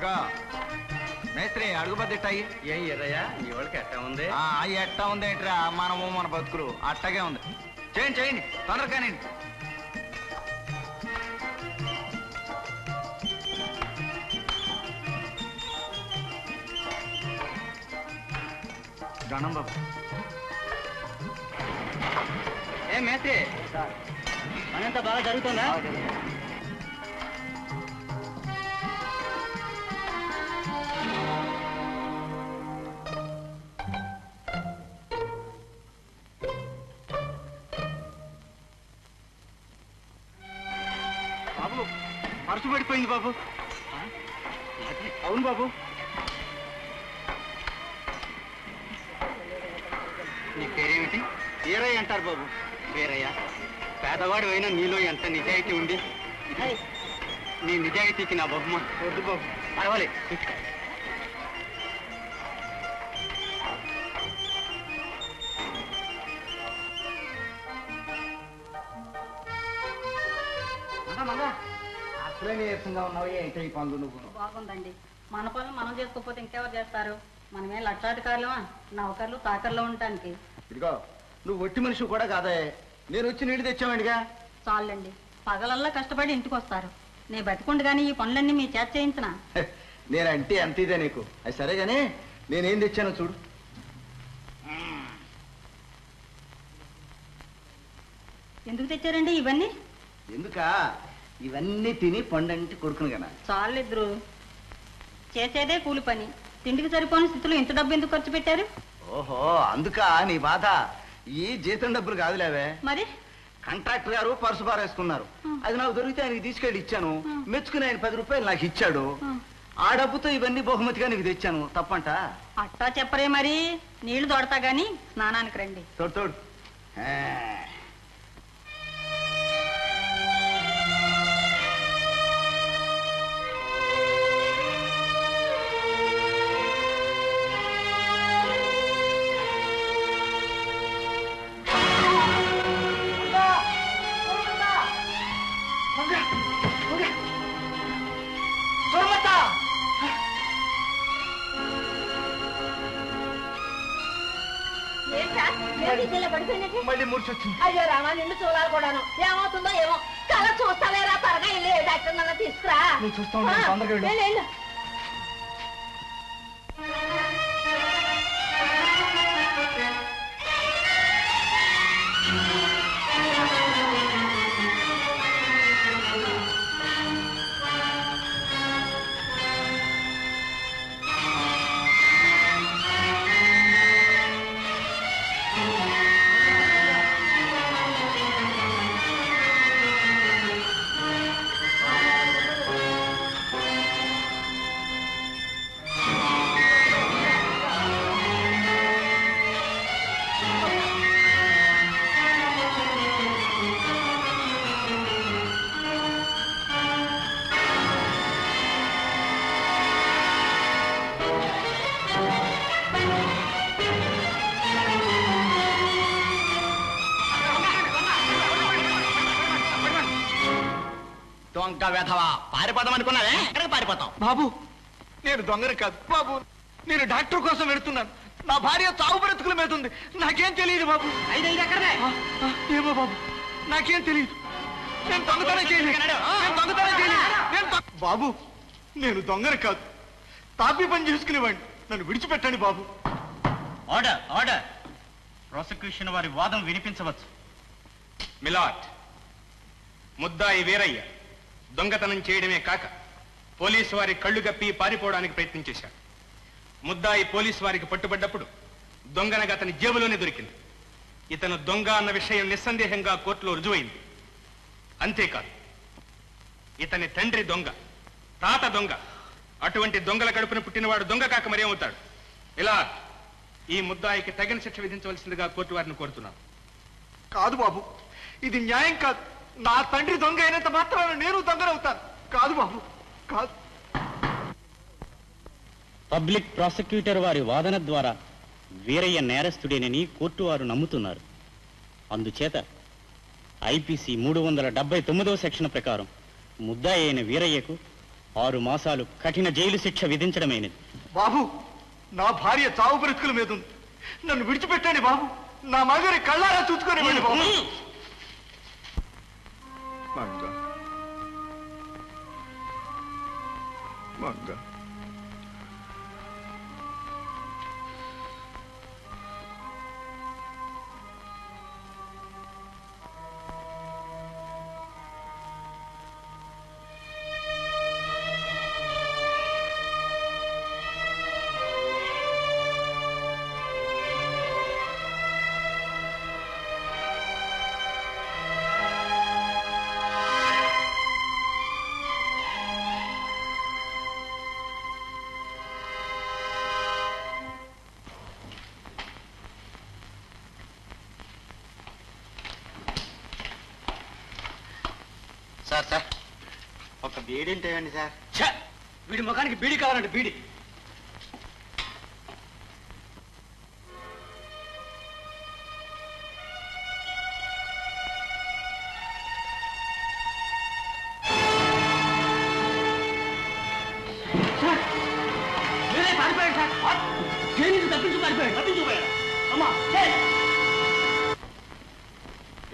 ఇదిగో. మేస్త్రి అడుగుబద్దిట్టాయి ఏం ఎర్రయ్యా? నీ వాళ్ళకి ఎట్టా ఉంది? ఆ ఎట్టా ఉంది ఏంట్రా? మనము మన బతుకులు. అట్టగే ఉంది. చేయండి చేయండి. తొందరగానండి గణం బాబు. ఏ మేస్త్రి? పనంతా బాగా జరుగుతుందా. పరుసు పడిపోయింది బాబు. అవును బాబు. నీ పేరేమిటి? వీరయ్య అంటారు బాబు. వీరయ్య పేదవాడు అయినా నీలో ఎంత నిజాయితీ ఉంది? నీ నిజాయితీకి నా బహుమా వద్దు బాబు. పర్వాలేదు నీరసంగా ఉన్నావు ఏంటో ఈ పనులు నువ్వు? బాగుందండి. మన పనులు మనం చేసుకోకపోతే ఇంకెవరు చేస్తారు? మనమే లక్షాధికారులమా? నౌకర్లు తాకర్లో ఉండటానికి. ఇదిగో నువ్వు ఒట్టి మనిషి కూడా కాదే. నేను వచ్చి నీళ్ళు తెచ్చామండిగా చాలండి. పగలల్లా కష్టపడి ఇంటికి వస్తారు నేను బతికుండగానే ఈ పనులన్నీ మీ చేత చేయించిన. నేనంటే అంత ఇదే నీకు. అది సరే గానీ నేనేం తెచ్చానో చూడు. ఎందుకు తెచ్చారండి ఇవన్నీ? ఎందుక? ఇవన్నీ తిని పండంటి కొడుకును కదా చాలిద్దరు. చేసేదే కూలి పని. తిండికి సరిపోని స్థితిలో ఇంత డబ్బు ఎందుకు ఖర్చు పెట్టారు? ఓహో అందుక నీ బాధ. ఈ జీతం డబ్బులు కాదులేవే. మరి? కాంట్రాక్టర్ గారు పర్సు పారేసుకున్నారు అది నాకు దొరికితే ఆయనకి తీసుకెళ్ళి ఇచ్చాను. మెచ్చుకుని ఆయన పది రూపాయలు నాకు ఇచ్చాడు. ఆ. డబ్బుతో ఇవన్నీ బహుమతిగా నీకు తెచ్చాను. తప్పంట? అట్టా చెప్పరే మరి. నీళ్ళు దొడతా గాని స్నానానికి రండి. తోడు తోడు. మళ్ళీ అయ్యో రామా నిన్ను చూడాలి కూడాను. ఏమవుతుందో ఏమో. కళ చూస్తావేరా త్వరగా ఇల్లు ఏ డాక్టర్ నన్ను తీసుకురా. నువ్వు చూస్తా ఉండు, ఆ, తొందరగా వెళ్ళు. వెళ్ళు, వెళ్ళు. దొంగ వెధవా? పారిపోదాం అనుకున్నావే? ఎక్కడికి పారిపోతాం బాబు నేను దొంగని కాదు. బాబు నేను డాక్టర్ కోసం వెళుతున్నాను. నా భార్య చావు బ్రతుకుల మీద ఉంది. నాకేం తెలియదు బాబు. ఏమో బాబు నాకేం తెలియదు. నేను దొంగతనం చేయలేదు. నేను దొంగతనం చేయలేదు. నేను దొంగ- బాబు నేను దొంగని కాదు. తాపి పని చేసుకునేవాడిని. నన్ను విడిచిపెట్టండి బాబు. Order order. ప్రాసిక్యూషన్ వారి వాదం వినిపించవచ్చు. మిలాట్ ముద్దాయి వీరయ్య. దొంగతనం చేయడమే కాక పోలీసు వారి కళ్ళు గప్పి పారిపోవడానికి ప్రయత్నం చేశాడు. ముద్దాయి పోలీసు వారికి పట్టుబడ్డప్పుడు దొంగనగా అతని జేబులోనే దొరికింది. ఇతను దొంగ అన్న విషయం నిస్సందేహంగా కోర్టులో రుజువైంది. అంతేకాదు ఇతని తండ్రి దొంగ తాత దొంగ అటువంటి దొంగల కడుపున పుట్టినవాడు దొంగ కాక మరేమవుతాడు ఇలా ఈ ముద్దాయికి తగిన శిక్ష విధించవలసిందిగా కోర్టు వారిని కోరుతున్నాను. కాదు బాబు ఇది న్యాయం కాదు. నా తండ్రి దొంగ అయినంత మాత్రాన నేను దొంగనవుతాను. కాదు బాబు కాదు. పబ్లిక్ ప్రాసిక్యూటర్ వారి వాదన ద్వారా వీరయ్య నేరస్తుడేనని కోర్టు వారు నమ్ముతున్నారు. అందుచేత ఐపీసీ మూడు వందల డెబ్బై తొమ్మిదవ సెక్షన్ ప్రకారం ముద్దాయి అయిన వీరయ్యకు ఆరు మాసాలు కఠిన జైలు శిక్ష విధించడమైనది. బాబు నా భార్య చావు బ్రతుకుల మీద ఉంది నన్ను విడిచిపెట్టండి బాబు. నా మగని కళ్ళారా చూసుకొని బాబు. Manga Manga sir sir. ఒక బీడింటేయండి సార్? ఛ! వీడి ముఖానికి బీడి కావాలంటే బీడి.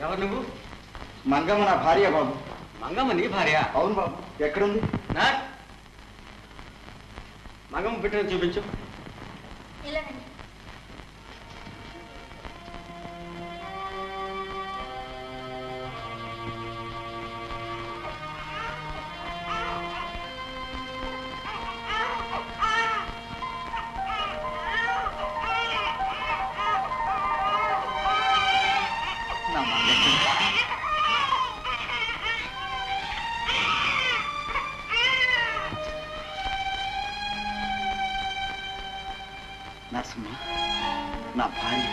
ఎవరు నువ్వు? మంగమ్మ నా భార్య బాబు. మంగమ్మ నీ భార్య. అవును బాబు. ఎక్కడుంది? నా? మంగమ్మ పెట్టిన చూపించు. సుమ నా భార్య.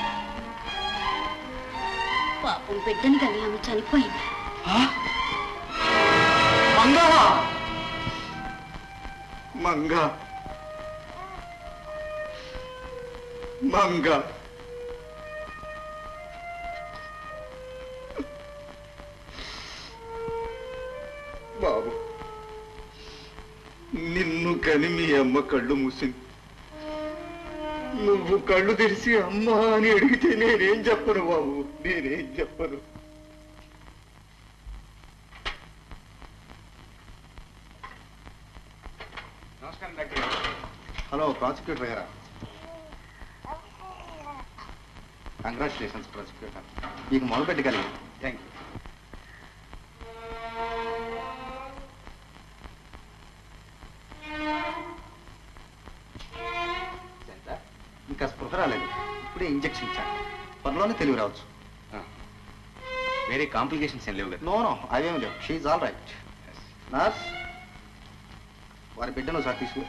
పాపం బిడ్డని కానీ ఆమె చనిపోయింది. మంగ మంగ! మంగా! బాబు నిన్ను కని మీ అమ్మ కళ్ళు మూసింది. నువ్వు కళ్ళు తెరిచి అమ్మా అని అడిగితే నేనేం చెప్పను బాబు? నేనేం చెప్పను? హలో ప్రాసిక్యూటర్ గారా కంగ్రాచులేషన్స్ ప్రాసిక్యూటర్. మీకు మొదలు పెట్టగలిగింది ఇంకా స్పృహ రాలేదు. ఇప్పుడే ఇంజెక్షన్ ఇచ్చాను. త్వరలోనే తెలివి రావచ్చు. వేరే కాంప్లికేషన్స్ ఏం లేవు కదా. నో నో అవేం లేవు. షీఈ్ ఆల్ రైట్ నర్స్ వారి బిడ్డను ఒకసారి తీసుకు